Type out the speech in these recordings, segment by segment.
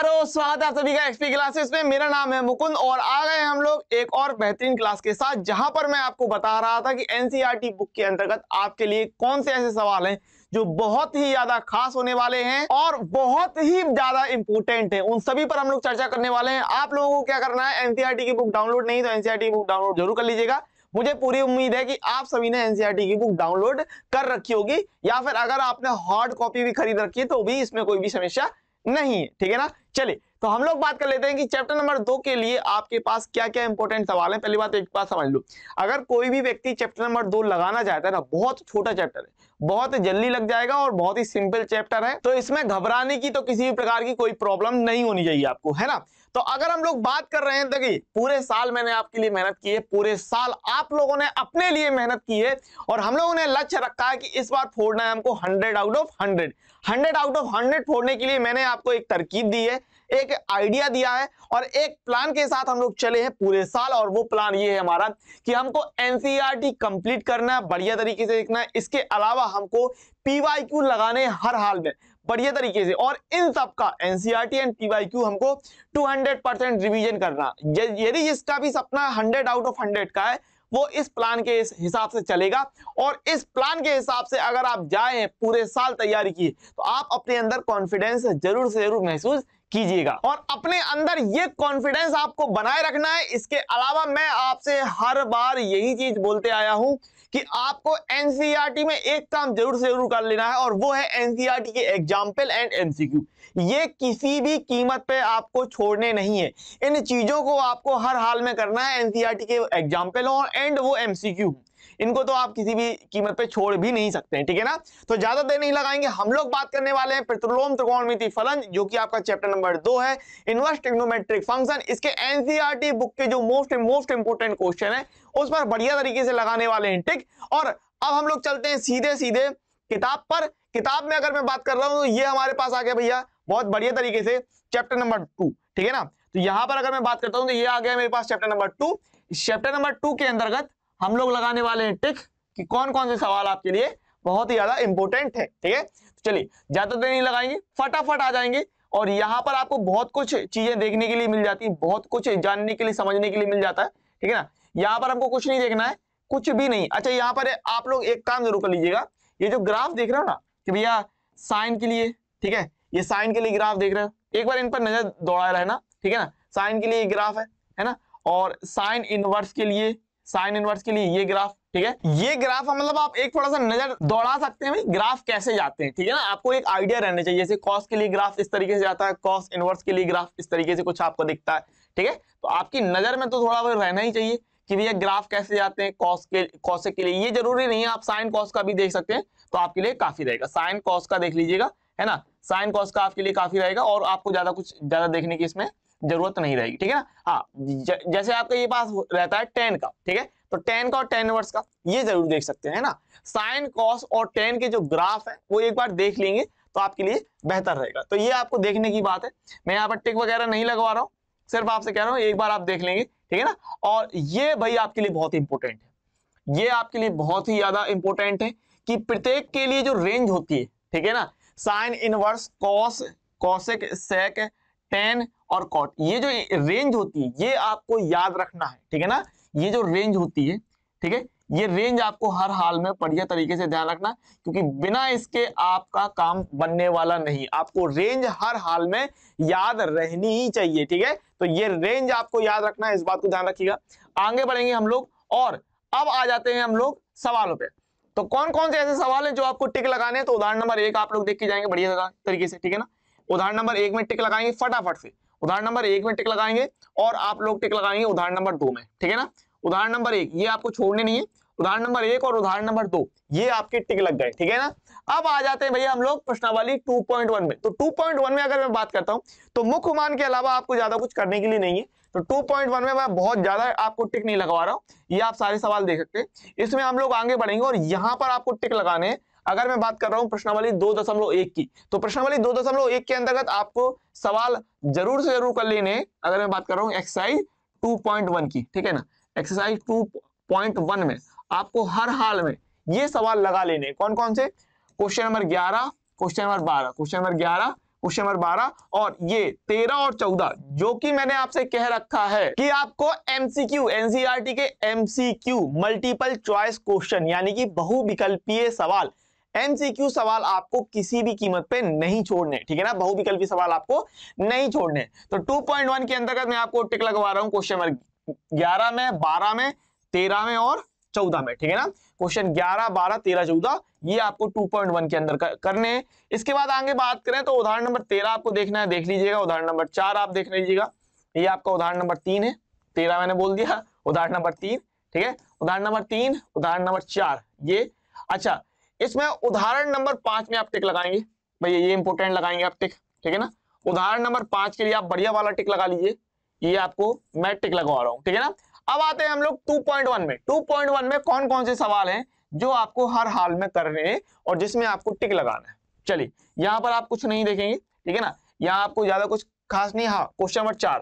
नमस्कार, स्वागत है सभी का एक्सपी क्लासेस में। मेरा नाम है मुकुंद और आ गए हम लोग एक और बेहतरीन क्लास के साथ, जहाँ पर मैं आपको बता रहा था कि एनसीईआरटी बुक के अंतर्गत आपके लिए कौन से ऐसे सवाल हैं जो बहुत ही ज़्यादा खास होने वाले हैं और बहुत ही ज़्यादा इंपोर्टेंट है। उन सभी पर हम लोग चर्चा करने वाले हैं। आप लोगों को क्या करना है? एनसीईआरटी की बुक डाउनलोड नहीं तो एनसीईआरटी की बुक डाउनलोड ज़रूर कर लीजिएगा। मुझे पूरी उम्मीद है कि आप सभी ने एनसीईआरटी की बुक डाउनलोड कर रखी होगी, या फिर अगर आपने हार्ड कॉपी भी खरीद रखी है तो भी इसमें कोई भी समस्या नहीं है ठीक है ना? चलिए तो हम लोग बात कर लेते हैं कि चैप्टर नंबर दो के लिए आपके पास क्या क्या इंपॉर्टेंट सवाल है। पहली बात एक बात समझ लो। अगर कोई भी व्यक्ति चैप्टर नंबर दो लगाना चाहता है ना, बहुत छोटा चैप्टर है, बहुत जल्दी लग जाएगा और बहुत ही सिंपल चैप्टर है तो इसमें घबराने की तो किसी भी प्रकार की कोई प्रॉब्लम नहीं होनी चाहिए आपको, है ना? तो अगर हम लोग बात कर रहे हैं, देखिए, पूरे साल मैंने आपके लिए मेहनत की है, पूरे साल आप लोगों ने अपने लिए मेहनत की है और हम लोगों ने लक्ष्य रखा है कि इस बार फोड़ना है हमको hundred out of hundred hundred out of hundred फोड़ने के लिए मैंने आपको एक तरकीब दी है, एक आइडिया दिया है और एक प्लान के साथ हम लोग चले हैं पूरे साल और वो प्लान ये है हमारा कि हमको एनसीईआरटी कंप्लीट करना है, बढ़िया तरीके से देखना है। इसके अलावा हमको पीवाईक्यू लगाने हर हाल में। बढ़िया तरीके से। और इन सब का एनसीईआरटी एंड पीवाईक्यू हमको 200 परसेंट रिविजन करना। यदि इसका भी सपना 100 आउट ऑफ़ 100 का है, वो इस प्लान के हिसाब से चलेगा। और इस प्लान के हिसाब से अगर आप जाए पूरे साल तैयारी की तो आप अपने अंदर कॉन्फिडेंस ज़रूर से ज़रूर महसूस कीजिएगा। और अपने अंदर ये कॉन्फिडेंस आपको बनाए रखना है। इसके अलावा मैं आपसे हर बार यही चीज़ बोलते आया हूँ कि आपको एनसीईआरटी में एक काम ज़रूर से ज़रूर कर लेना है, और वो है एनसीईआरटी के एग्ज़ाम्पल एंड एमसीक्यू ये किसी भी कीमत पे आपको छोड़ने नहीं है। इन चीज़ों को आपको हर हाल में करना है एनसीईआरटी के एग्ज़ाम्पल और एंड वो एमसीक्यू इनको तो आप किसी भी कीमत पे छोड़ भी नहीं सकते हैं, ठीक है ना? तो ज़्यादा देर नहीं लगाएँगे, हम लोग बात करने वाले हैं प्रतिलोम त्रिकोणमिति फलन, जो कि आपका चैप्टर नंबर दो है, इनवर्स टिग्नोमेट्रिक फ़ंक्शन, इसके एनसीईआरटी बुक के जो मोस्ट मोस्ट इंपोर्टेंट क्वेश्चन है, उस पर बढ़िया तरीके से लगाने वाले हैं, ठीक? और अब हम लोग चलते हैं सीधे सीधे किताब पर। किताब में अगर मैं बात कर रहा हूँ तो ये हमारे पास आ गया भैया, बहुत बढ़िया तरीके से चैप्टर नंबर टू, ठीक है ना? तो यहाँ पर अगर मैं बात करता हूँ तो ये आ गया मेरे पास chapter number two. Chapter number two के अंतर्गत हम लोग लगाने वाले हैं टिक कि कौन कौन से सवाल आपके लिए बहुत ही ज़्यादा इंपॉर्टेंट है, ठीक है? तो चलिए, ज़्यादा देर नहीं लगाएँगे, फटाफट आ जाएँगे और यहाँ पर आपको बहुत कुछ चीज़ें देखने के लिए मिल जाती है, बहुत कुछ जानने के लिए, समझने के लिए मिल जाता है, ठीक है ना? यहाँ पर हमको कुछ नहीं देखना है, कुछ भी नहीं। अच्छा यहाँ पर आप लोग एक काम ज़रूर कर लीजिएगा, ये जो ग्राफ देख रहे हो ना, कि भैया साइन के लिए, ठीक है? ये साइन के लिए ग्राफ देख रहे हो। एक बार इन पर नज़र दौड़ा रहना, ठीक है ना? साइन के लिए ग्राफ है है ना? और साइन इनवर्स के लिए साइन इनवर्स के लिए ये ग्राफ, ठीक है? ये ग्राफ मतलब आप एक थोड़ा सा नज़र दौड़ा सकते हैं ग्राफ कैसे जाते हैं, ठीक है ना? आपको एक आइडिया रहना चाहिए, जैसे कॉस के लिए ग्राफ इस तरीके से जाता है कॉस इनवर्स के लिए ग्राफ इस तरीके से कुछ आपको दिखता है, ठीक है? तो आपकी नज़र में तो थोड़ा बहुत रहना ही चाहिए कि भैया ग्राफ कैसे जाते हैं कॉस के कॉस के लिए। ये ज़रूरी नहीं है, आप साइन कॉस का भी देख सकते हैं तो आपके लिए काफ़ी रहेगा। साइन कॉस का देख लीजिएगा, है ना? साइन कॉस का आपके लिए काफ़ी रहेगा और आपको ज़्यादा कुछ ज़्यादा देखने की इसमें ज़रूरत नहीं रहेगी, ठीक है ना? हाँ जैसे आपका ये पास रहता है टेन का, ठीक है? तो टेन का और टेन वर्स का, ये ज़रूर देख सकते हैं ना? साइन कॉस और टेन के जो ग्राफ है, वो एक बार देख लेंगे तो आपके लिए बेहतर रहेगा। तो ये आपको देखने की बात है। मैं यहाँ पर टिक वगैरह नहीं लगवा रहा हूँ, सिर्फ़ आपसे कह रहा हूँ, एक बार आप देख लेंगे, ठीक है ना? और ये भाई आपके लिए बहुत इंपॉर्टेंट है। ये आपके लिए बहुत ही ज़्यादा इंपॉर्टेंट है कि प्रत्येक के लिए जो रेंज होती है, ठीक है ना? Sine inverse cos cosec sec tan और कॉट, ये जो रेंज होती है, ये आपको याद रखना है, ठीक है ना? ये जो रेंज होती है, ठीक है? ये रेंज आपको हर हाल में बढ़िया तरीके से ध्यान रखना, क्योंकि बिना इसके आपका काम बनने वाला नहीं। आपको रेंज हर हाल में याद रहनी ही चाहिए, ठीक है? तो ये रेंज आपको याद रखना है, इस बात को ध्यान रखिएगा। आगे बढ़ेंगे हम लोग, और अब आ जाते हैं हम लोग सवालों पे। तो कौन कौन से ऐसे सवाल हैं जो आपको टिक लगाने हैं? तो उदाहरण नंबर एक आप लोग देख के जाएँगे बढ़िया तरीके से, ठीक है ना? उदाहरण नंबर एक में टिक लगाएँगे फटाफट से। उदाहरण नंबर एक में टिक लगाएँगे और आप लोग टिक लगाएँगे उदाहरण नंबर दो में, ठीक है ना? उदाहरण नंबर एक, ये आपको छोड़ने नहीं है। उदाहरण नंबर एक और उदाहरण नंबर दो, ये आपके टिक लग गए, ठीक है ना? अब आ जाते हैं भैया हम लोग प्रश्नावली 2.1 में। तो 2.1 में अगर मैं बात करता हूँ तो मुख्य मान के अलावा आपको ज़्यादा कुछ करने के लिए नहीं है। तो 2.1 में मैं बहुत ज़्यादा आपको टिक नहीं लगवा रहा हूँ, ये आप सारे सवाल देख सकते हैं। इसमें हम लोग आगे बढ़ेंगे और यहाँ पर आपको टिक लगाने हैं। अगर मैं बात कर रहा हूँ प्रश्नावली दो दशमलव एक की तो प्रश्नावली दो दशमलव एक के अंतर्गत आपको सवाल ज़रूर से ज़रूर कर लेने अगर मैं बात कर रहा हूँ एक्सरसाइज 2.1 की, ठीक है ना? एक्सरसाइज 2.1 में आपको हर हाल में ये सवाल लगा लेने कौन कौन से? Question number 11 question number 12 question number 11 question number बारह, और ये तेरह और चौदह, जो कि मैंने आपसे कह रखा है कि आपको एमसीक्यू एनसीईआरटी के एमसीक्यू मल्टीपल चॉइस क्वेश्चन यानी कि बहुविकल्पीय सवाल एमसीक्यू सवाल आपको किसी भी कीमत पे नहीं छोड़ने ठीक है ना? बहुविकल्पी सवाल आपको नहीं छोड़ने तो 2.1 के अंतर्गत मैं आपको टिक लगवा रहा हूँ क्वेश्चन नंबर 11 में 12 में 13 में और 14 में ठीक है ना? क्वेश्चन 11 12 13 14 ये आपको 2.1 के अंदर कर, करने हैं। इसके बाद आगे बात करें तो उदाहरण नंबर 13 आपको देखना है देख लीजिएगा। उदाहरण नंबर चार आप देख लीजिएगा। ये आपका उदाहरण नंबर तीन है। तेरह मैंने बोल दिया उदाहरण नंबर तीन ठीक है? उदाहरण नंबर तीन उदाहरण नंबर चार ये। अच्छा इसमें उदाहरण नंबर पाँच में आप टिक लगाएँगे। भैया, ये इंपोर्टेंट लगाएँगे आप टिक, ठीक है ना? उदाहरण नंबर पाँच के लिए आप बढ़िया वाला टिक लगा लीजिए। ये आपको मैं टिक लगवा रहा हूँ, ठीक है ना? अब आते हैं हम लोग 2.1 में। 2.1 में कौन कौन से सवाल हैं जो आपको हर हाल में करने हैं और जिसमें आपको टिक लगाना है? चलिए, यहाँ पर आप कुछ नहीं देखेंगे, ठीक है ना? यहाँ आपको ज़्यादा कुछ खास नहीं हाँ क्वेश्चन नंबर चार।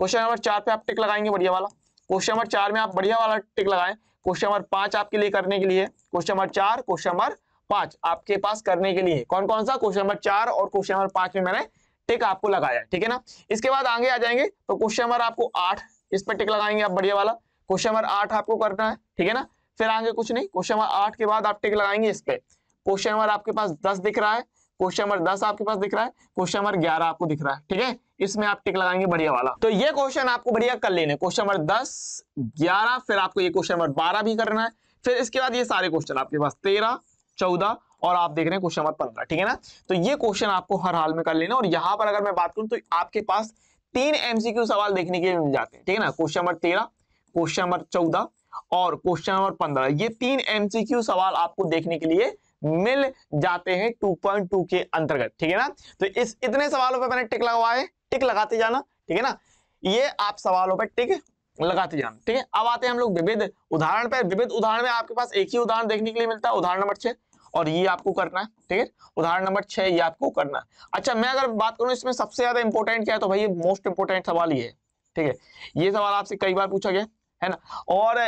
क्वेश्चन नंबर चार पे आप टिक लगाएँगे बढ़िया वाला। क्वेश्चन नंबर चार में आप बढ़िया वाला टिक लगाएँ। क्वेश्चन नंबर पाँच आपके लिए करने के लिए। क्वेश्चन नंबर चार क्वेश्चन नंबर पाँच आपके पास करने के लिए। कौन कौन सा? क्वेश्चन नंबर चार और क्वेश्चन नंबर पाँच में मैंने टिक आपको लगाया ठीक है ना? इसके बाद आगे आ जाएँगे तो क्वेश्चन नंबर आपको आठ, इस पर टिक लगाएँगे आप बढ़िया वाला। क्वेश्चन नंबर आठ आपको करना है, ठीक है ना? फिर आगे कुछ नहीं क्वेश्चन नंबर आठ के बाद आप टिक लगाएँगे इस पे। क्वेश्चन नंबर आपके पास दस दिख रहा है क्वेश्चन नंबर दस आपके पास दिख रहा है क्वेश्चन नंबर ग्यारह आपको दिख रहा है, ठीक है? इसमें आप टिक लगाएँगे बढ़िया वाला। तो ये क्वेश्चन आपको बढ़िया कर लेने क्वेश्चन नंबर दस, ग्यारह, फिर आपको ये क्वेश्चन नंबर बारह भी करना है। फिर इसके बाद ये सारे क्वेश्चन आपके पास तेरह, चौदह और आप देख रहे हैं क्वेश्चन नंबर पंद्रह, ठीक है ना? तो ये क्वेश्चन आपको हर हाल में कर लेना और यहाँ पर अगर मैं बात करूँ तो आपके पास तीन एमसीक्यू सवाल देखने के लिए मिल जाते हैं, ठीक है ना? क्वेश्चन नंबर तेरह, क्वेश्चन नंबर चौदह और क्वेश्चन नंबर पंद्रह। ये तीन एमसीक्यू सवाल आपको देखने के लिए मिल जाते हैं 2.2 के अंतर्गत, ठीक है ना? तो इस, इतने सवालों पे मैंने टिक लगवाए टिक लगाते जाना, ठीक है ना? ये आप सवालों पे टिक लगाते जाना, ठीक है? अब आते हैं हम लोग विविध उदाहरण पे। विविध उदाहरण में आपके पास एक ही उदाहरण देखने के लिए मिलता है, उदाहरण नंबर छह, और ये आपको करना है, ठीक है? उदाहरण नंबर छह, ये आपको करना है। अच्छा मैं अगर बात करूँ इसमें सबसे ज़्यादा इंपॉर्टेंट क्या है तो भाई मोस्ट इंपोर्टेंट सवाल ये है, ठीक है? ये सवाल आपसे कई बार पूछा गया, है ना? और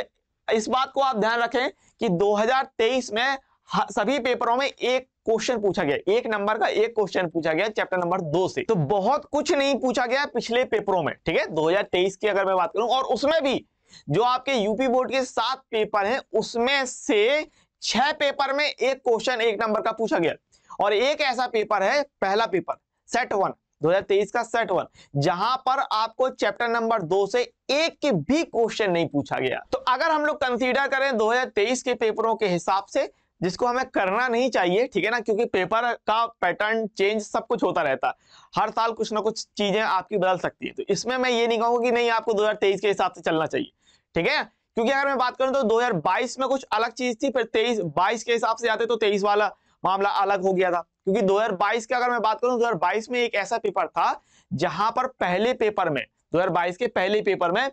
इस बात को आप ध्यान रखें कि 2023 में सभी पेपरों में एक क्वेश्चन पूछा गया, एक नंबर का एक क्वेश्चन पूछा गया, चैप्टर नंबर दो से। तो बहुत कुछ नहीं पूछा गया पिछले पेपरों में, ठीक है? 2023 की अगर मैं बात करूँ, और उसमें भी जो आपके यूपी बोर्ड के सात पेपर हैं, उसमें से छह पेपर में एक क्वेश्चन एक नंबर का पूछा गया। और एक ऐसा पेपर है, पहला पेपर, सेट वन 2023 का सेट वन, जहाँ पर आपको चैप्टर नंबर दो से एक के भी क्वेश्चन नहीं पूछा गया। तो अगर हम लोग कंसीडर करें 2023 के पेपरों के हिसाब से जिसको हमें करना नहीं चाहिए, ठीक है ना? क्योंकि पेपर का पैटर्न चेंज सब कुछ होता रहता। है हर साल कुछ ना कुछ चीज़ें आपकी बदल सकती है। तो इसमें मैं ये नहीं कहूँगा कि नहीं आपको 2023 के हिसाब से चलना चाहिए, ठीक है? क्योंकि अगर मैं बात करूँ तो 2022 में कुछ अलग चीज़ थी, फिर 23 22 के हिसाब से जाते तो 23 वाला मामला अलग हो गया था। क्योंकि 2022 के अगर मैं बात करूँ 2022 में एक ऐसा पेपर था जहाँ पर पहले पेपर में 2022 के पहले पेपर में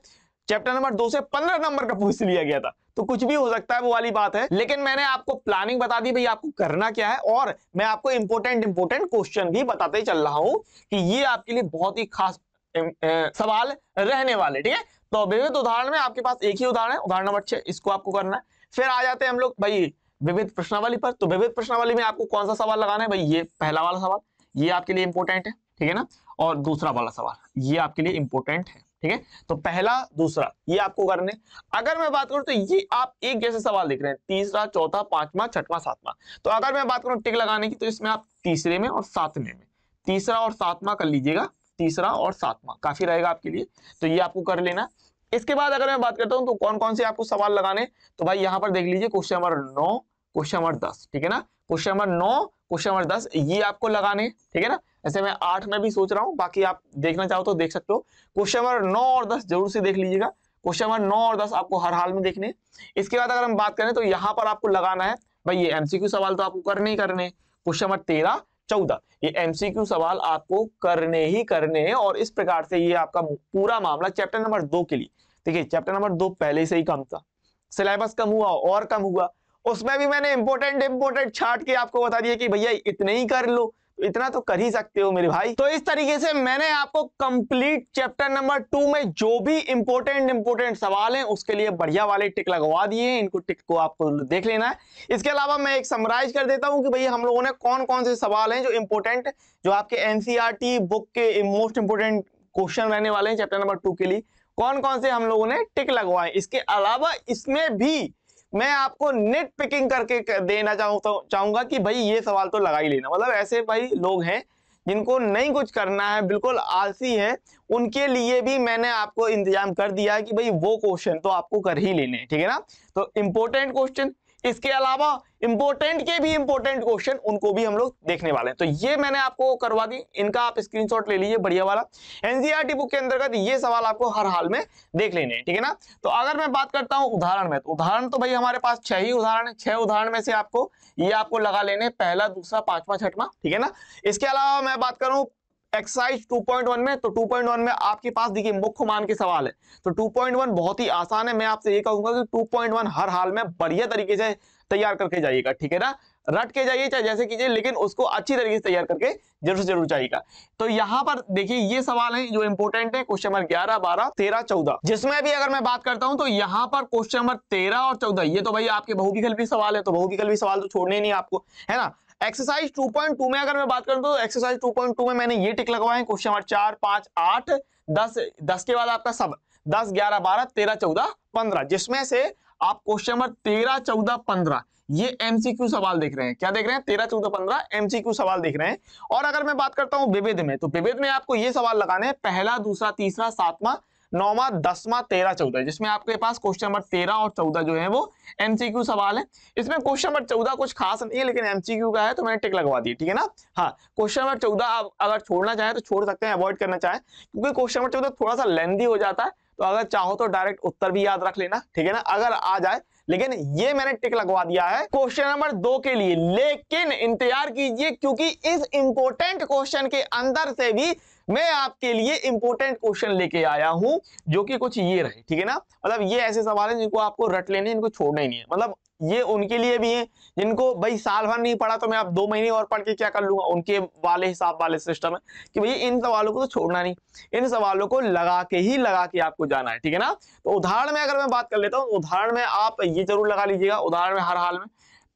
चैप्टर नंबर दो से पंद्रह नंबर का पूछ लिया गया था। तो कुछ भी हो सकता है वो वाली बात है, लेकिन मैंने आपको प्लानिंग बता दी भाई आपको करना क्या है, और मैं आपको इंपोर्टेंट इंपोर्टेंट क्वेश्चन भी बताते चल रहा हूँ कि ये आपके लिए बहुत ही खास सवाल रहने वाले, ठीक है? तो विविध उदाहरण में आपके पास एक ही उदाहरण है, उदाहरण नंबर छह, इसको आपको करना है। फिर आ जाते हैं हम लोग भाई विविध प्रश्नावली पर। तो विविध प्रश्नावली में आपको कौन सा सवाल लगाना है? भाई ये पहला वाला सवाल, ये आपके लिए इंपोर्टेंट है, ठीक है ना? और दूसरा वाला सवाल, ये आपके लिए इंपोर्टेंट है। ठीक है? तो पहला, दूसरा, ये आपको करने। अगर मैं बात करूँ तो ये आप एक जैसे सवाल देख रहे हैं। तीसरा, चौथा, पांचवा, छठवा, सातवां। तो अगर मैं बात करूँ टिक लगाने की तो इसमें आप तीसरे में और सातवें में। तीसरा और सातवां कर लीजिएगा। तीसरा और सातवां, काफ़ी रहेगा आपके लिए। तो ये आपको कर लेना। इसके बाद अगर मैं बात करता हूँ तो कौन कौन से आपको सवाल लगाने? तो भाई यहाँ पर देख लीजिए, क्वेश्चन नंबर नौ, क्वेश्चन नंबर दस, ठीक है ना? क्वेश्चन नंबर नौ, क्वेश्चन नंबर दस, ये आपको लगाने, ठीक है ना? ऐसे मैं आठ में भी सोच रहा हूँ, बाकी आप देखना चाहो तो देख सकते हो। क्वेश्चन नंबर नौ और दस ज़रूर से देख लीजिएगा। क्वेश्चन नंबर नौ और दस आपको हर हाल में देखने। इसके बाद अगर हम बात करें तो यहाँ पर आपको लगाना है, भाई ये एमसीक्यू सवाल तो आपको करने ही करने क्वेश्चन नंबर तेरह, चौदह। ये एमसीक्यू सवाल आपको करने ही करने हैं और इस प्रकार से ये आपका पूरा मामला चैप्टर नंबर दो के लिए। देखिए चैप्टर नंबर दो पहले से ही कम था। सिलेबस कम हुआ और कम हुआ। उसमें भी मैंने इंपोर्टेंट इंपोर्टेंट छाट के आपको बता दिया कि भैया इतने ही कर लो। इतना तो कर ही सकते हो मेरे भाई। तो इस तरीके से मैंने आपको कंप्लीट चैप्टर नंबर टू में जो भी इंपोर्टेंट इंपोर्टेंट सवाल हैं, उसके लिए बढ़िया वाले टिक लगवा दिए इनको टिक को आपको देख लेना है। इसके अलावा मैं एक समराइज कर देता हूँ कि भाई हम लोगों ने कौन कौन से सवाल हैं जो इंपोर्टेंट जो आपके एनसीआरटी बुक e के मोस्ट इंपोर्टेंट क्वेश्चन रहने वाले हैं चैप्टर नंबर टू के लिए। कौन कौन से हम लोगों ने टिक लगवाए? इसके अलावा इसमें भी मैं आपको नेट पिकिंग करके देना चाहूँगा कि भाई ये सवाल तो लगा ही लेना। मतलब ऐसे भाई लोग हैं, जिनको नहीं कुछ करना है, बिल्कुल आलसी है, उनके लिए भी मैंने आपको इंतज़ाम कर दिया कि भाई वो क्वेश्चन तो आपको कर ही लेने ठीक है ना? तो इंपॉर्टेंट क्वेश्चन इसके अलावा इंपोर्टेंट के भी इंपोर्टेंट क्वेश्चन उनको भी हम लोग देखने वाले हैं। तो ये मैंने आपको करवा दी। इनका आप स्क्रीनशॉट ले लीजिए, बढ़िया वाला। एनसीईआरटी बुक के अंतर्गत ये सवाल आपको हर हाल में देख लेने हैं, ठीक है ना? तो अगर मैं बात करता हूँ उदाहरण में तो उदाहरण तो भाई हमारे पास छह ही उदाहरण है। छह उदाहरण में से आपको ये आपको लगा लेने पहला, दूसरा, पांचवा, छठवा, ठीक है ना? इसके अलावा मैं बात करूँ एक्सरसाइज 2.1 में तो 2.1 में आपके पास देखिए मुख्य मान के सवाल है। तो 2.1 बहुत ही आसान है। मैं आपसे ये कहूँगा कि 2.1 हर हाल में बढ़िया तरीके से तैयार करके जाइएगा, ठीक है ना? रट के जाइए, चाहे जैसे कीजिए, लेकिन उसको अच्छी तरीके से तैयार करके ज़रूर ज़रूर जाइएगा। तो यहाँ पर देखिए, ये सवाल है, जो इंपोर्टेंट है क्वेश्चन नंबर ग्यारह, बारह, तेरह, चौदह। जिसमें भी अगर मैं बात करता हूँ तो यहाँ पर क्वेश्चन नंबर तेरह और चौदह, ये तो भाई आपके बहुविकल्पी सवाल है तो बहुविकल्पी सवाल तो छोड़ने नहीं आपको, है ना? एक्सरसाइज 2.2 में अगर मैं बात करूँ तो एक्सरसाइज 2.2 में मैंने ये टिक लगवाए हैं क्वेश्चन नंबर चार, पाँच, आठ, दस दस के बाद आपका सब, दस, ग्यारह, बारह, तेरह, चौदह, पंद्रह, जिसमें से आप क्वेश्चन नंबर तेरह, चौदह, पंद्रह ये एमसीक्यू सवाल देख रहे हैं। क्या देख रहे हैं? तेरह, चौदह, पंद्रह एमसीक्यू सवाल देख रहे हैं। और अगर मैं बात करता हूँ विविध में तो विविध में आपको ये सवाल लगाने हैं। पहला, दूसरा, तीसरा, सातवां, नौवा, दसवां, तेरह, चौदह। जिसमें आपके पास क्वेश्चन नंबर तेरह और चौदह जो है, वो एमसीक्यू सवाल है। इसमें क्वेश्चन नंबर चौदह कुछ खास नहीं है, लेकिन एमसीक्यू का है तो मैंने टिक लगवा दी, ठीक है ना? हाँ क्वेश्चन नंबर चौदह आप अगर छोड़ना चाहें तो छोड़ सकते हैं अवॉइड करना चाहें। क्योंकि क्वेश्चन नंबर चौदह थोड़ा सा लेंदी हो जाता है तो अगर चाहो तो डायरेक्ट उत्तर भी याद रख लेना, ठीक है ना? अगर आ जाए लेकिन ये मैंने टिक लगवा दिया है क्वेश्चन नंबर दो के लिए। लेकिन इंतज़ार कीजिए, क्योंकि इस इंपोर्टेंट क्वेश्चन के अंदर से भी मैं आपके लिए इंपोर्टेंट क्वेश्चन लेके आया हूँ, जो कि कुछ ये रहे, ठीक है ना? मतलब ये ऐसे सवाल है जिनको आपको रट लेने इनको छोड़ना ही नहीं है। मतलब ये उनके लिए भी है, जिनको भाई साल भर नहीं पढ़ा तो मैं आप दो महीने और पढ़ के क्या कर लूँगा? उनके वाले हिसाब वाले सिस्टम है कि भाई इन सवालों को तो छोड़ना नहीं। इन सवालों को लगा के ही लगा के आपको जाना है, ठीक है ना? तो उदाहरण में अगर मैं बात कर लेता हूँ, उदाहरण में आप ये ज़रूर लगा लीजिएगा, उदाहरण में हर हाल में।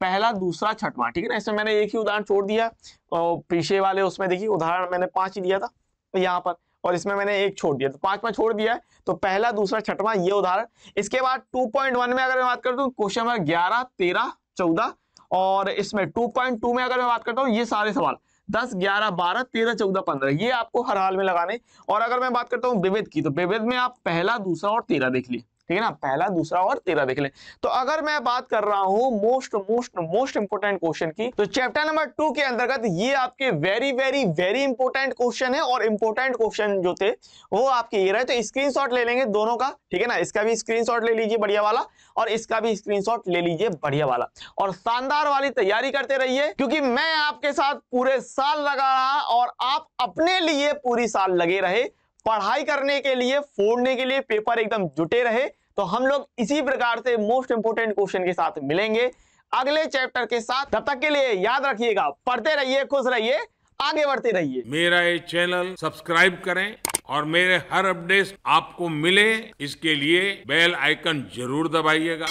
पहला, दूसरा, छठवा, ठीक है ना? इसमें मैंने एक ही उदाहरण छोड़ दिया। पीछे वाले उसमें देखिए, उदाहरण मैंने पाँच ही दिया था। यहाँ पर, और इसमें मैंने एक छोड़ दिया तो पांचवा छोड़ दिया है तो पहला, दूसरा, छठवा, ये उदाहरण। इसके बाद 2.1 में अगर मैं बात करता हूँ क्वेश्चन नंबर ग्यारह, तेरह, चौदह, और इसमें 2.2 में अगर मैं बात करता हूँ, ये सारे सवाल। दस, ग्यारह, बारह, तेरह, चौदह, पंद्रह, ये आपको हर हाल में लगाने। और अगर मैं बात करता हूँ विविध की तो विविध में आप पहला, दूसरा और तेरह देख लिए ठीक है ना? पहला, दूसरा और तेरह देख ले। तो अगर मैं बात कर रहा हूँ most most most important question की तो चैप्टर नंबर टू के अंतर्गत ये आपके very very very important question है और इंपोर्टेंट क्वेश्चन जो थे, वो आपके ये रहे। तो स्क्रीनशॉट ले लेंगे दोनों का, ठीक है ना? इसका भी स्क्रीनशॉट ले लीजिए बढ़िया वाला और इसका भी स्क्रीनशॉट ले लीजिए बढ़िया वाला। और शानदार वाली तैयारी करते रहिए, क्योंकि मैं आपके साथ पूरे साल लगा रहा और आप अपने लिए पूरी साल लगे रहे। पढ़ाई करने के लिए, फोड़ने के लिए पेपर एकदम जुटे रहे। तो हम लोग इसी प्रकार से मोस्ट इंपोर्टेंट क्वेश्चन के साथ मिलेंगे अगले चैप्टर के साथ। तब तक के लिए याद रखिएगा, पढ़ते रहिए, खुश रहिए, आगे बढ़ते रहिए। मेरा ये चैनल सब्सक्राइब करें और मेरे हर अपडेट आपको मिले, इसके लिए बेल आइकन ज़रूर दबाइएगा।